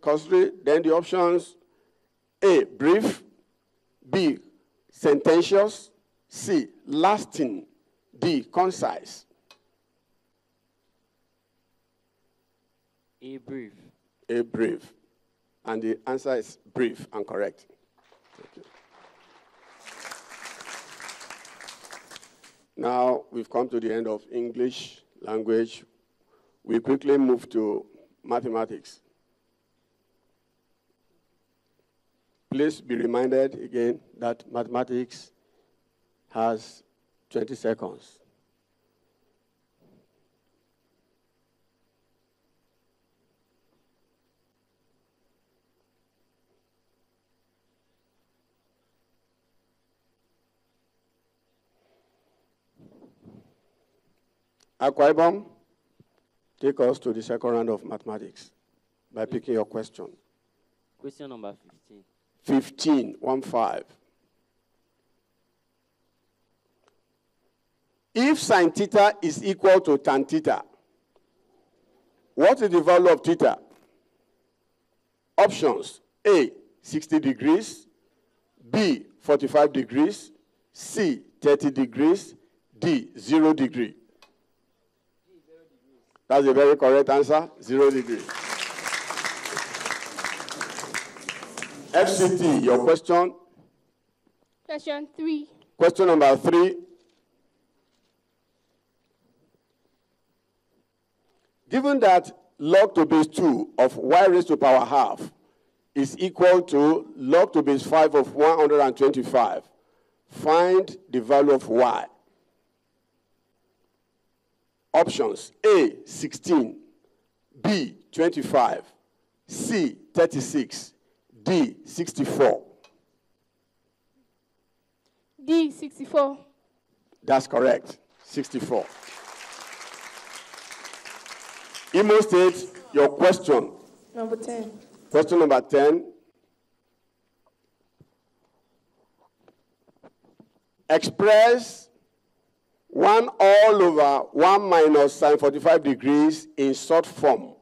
cursory. Then the options A, brief, B, sententious, C, lasting, D, concise. A brief. A brief. And the answer is brief and correct. Thank you. Now we've come to the end of English language. We quickly move to mathematics. Please be reminded again that mathematics has 20 seconds. Akwa Ibom, take us to the second round of mathematics by picking your question. Question number 15. 15, 1 5. If sine theta is equal to tan theta, what is the value of theta? Options A, 60 degrees, B, 45 degrees, C, 30 degrees, D, 0 degree. That's a very correct answer, 0 degree. FCT, your question. Question 3. Question number three. Given that log to base 2 of y raised to power half is equal to log to base 5 of 125, find the value of y. Options A, 16, B, 25, C, 36, D, 64. D. 64. That's correct. 64. Imo State, your question. Number 10. Question number 10. Express 1 all over 1 minus sine 45 degrees in short form.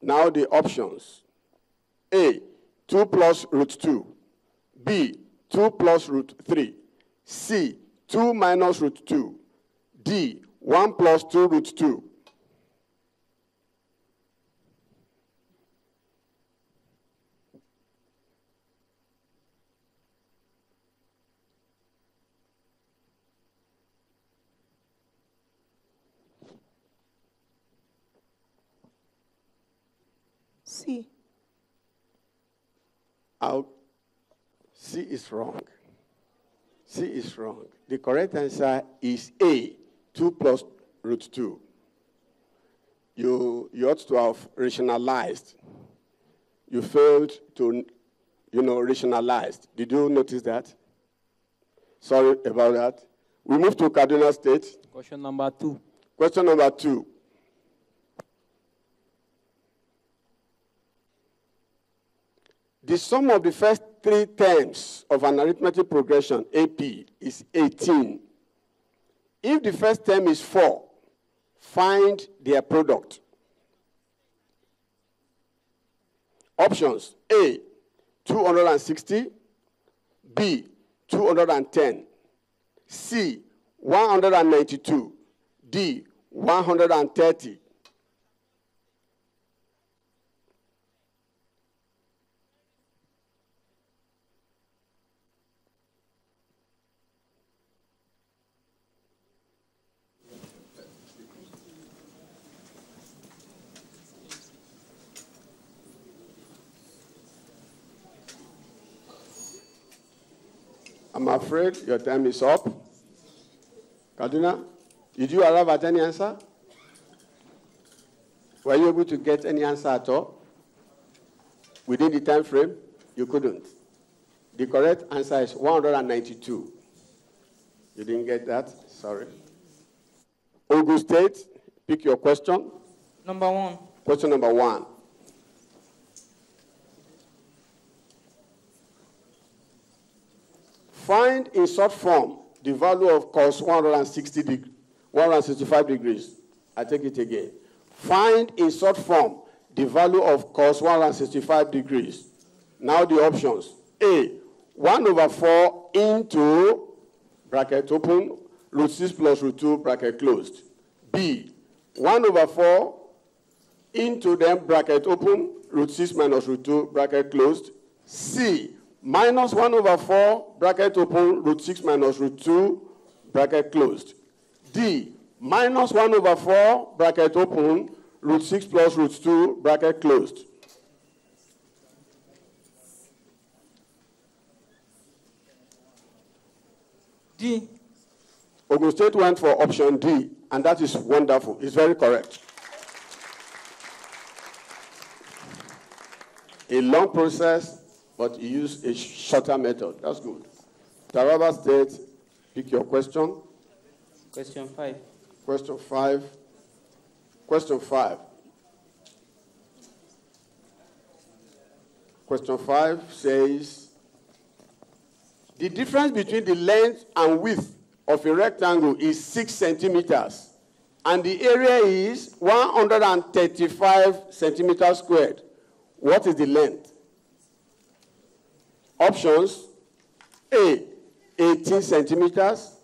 Now the options. A, 2 plus root 2. B, 2 plus root 3. C, 2 minus root 2. D, 1 plus 2 root 2. C. Out. C is wrong. C is wrong. The correct answer is A, 2 plus root 2. You, you ought to have rationalized. You failed to, you know, rationalized. Did you notice that? Sorry about that. We move to Kaduna State. Question number two. Question number two. The sum of the first three terms of an arithmetic progression, AP, is 18. If the first term is 4, find their product. Options A, 260, B, 210, C, 192, D, 130. I'm afraid your time is up. Kaduna, did you arrive at any answer? Were you able to get any answer at all? Within the time frame? You couldn't. The correct answer is 192. You didn't get that? Sorry. Ogun State, pick your question. Number one. Question number one. Find in short form the value of cos 160 deg- 165 degrees. I take it again. Find in short form the value of cos 165 degrees. Now the options. A, 1 over 4 into, bracket open, root 6 plus root 2, bracket closed. B, 1 over 4 into them, bracket open, root 6 minus root 2, bracket closed. C, minus 1 over 4, bracket open, root 6 minus root 2, bracket closed. D, minus 1 over 4, bracket open, root 6 plus root 2, bracket closed. D. Ogun State went for option D, and that is wonderful. It's very correct. A long process, but you use a shorter method. That's good. Taraba State, pick your question. Question 5. Question five. Question five. Question five says the difference between the length and width of a rectangle is six centimeters, and the area is 135 centimeters squared. What is the length? Options A 18 centimeters,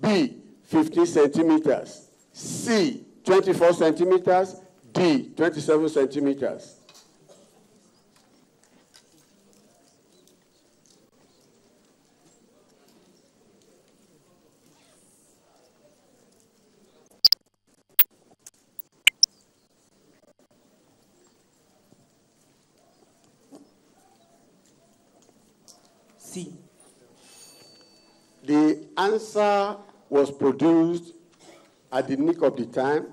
B 15 centimeters, C 24 centimeters, D 27 centimeters. The answer was produced at the nick of the time.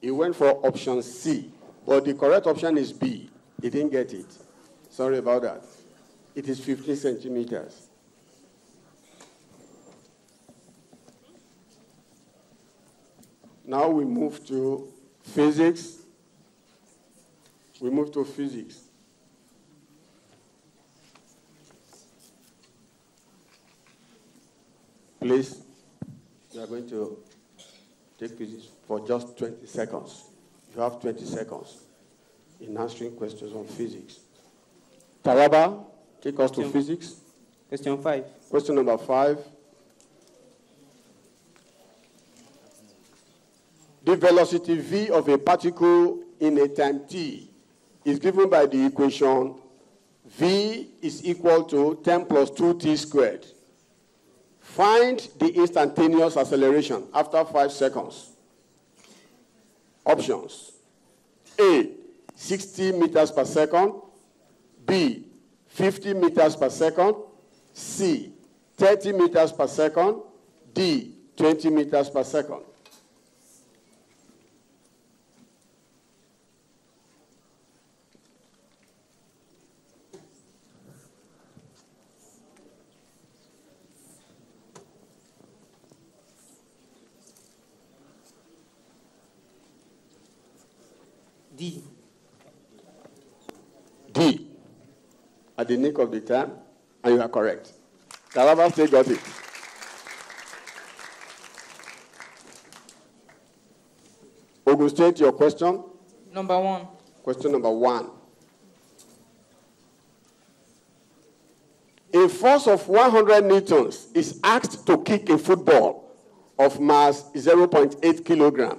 He went for option C, but the correct option is B. He didn't get it. Sorry about that. It is 15 centimeters. Now we move to physics. We move to physics. Please, you are going to take physics for just 20 seconds. You have 20 seconds in answering questions on physics. Taraba, take us to Question- physics. Question 5. Question number five. The velocity v of a particle in a time t is given by the equation v is equal to 10 plus 2t squared. Find the instantaneous acceleration after 5 seconds. Options. A, 60 meters per second. B, 50 meters per second. C, 30 meters per second. D, 20 meters per second. D. D, at the nick of the time, and you are correct. Taraba State got it. Ogun State, your question? Number one. Question number one. A force of 100 newtons is asked to kick a football of mass 0.8 kilogram.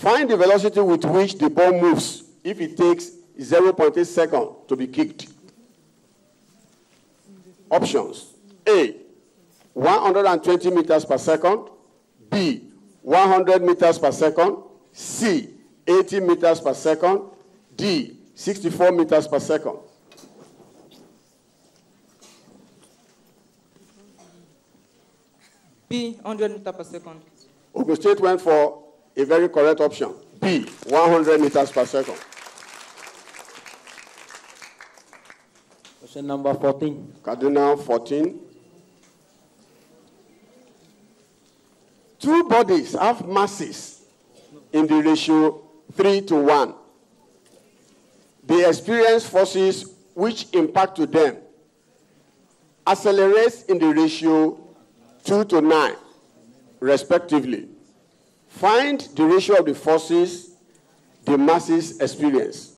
Find the velocity with which the ball moves if it takes 0.8 seconds to be kicked. Options A 120 meters per second, B 100 meters per second, C 80 meters per second, D 64 meters per second. B. 100 meters per second. Ogun State went for a very correct option B 100 meters per second. Question number 14. Cardinal 14. Two bodies have masses in the ratio 3 to 1. They experience forces which impact to them. Accelerates in the ratio 2 to 9, respectively. Find the ratio of the forces the masses experience.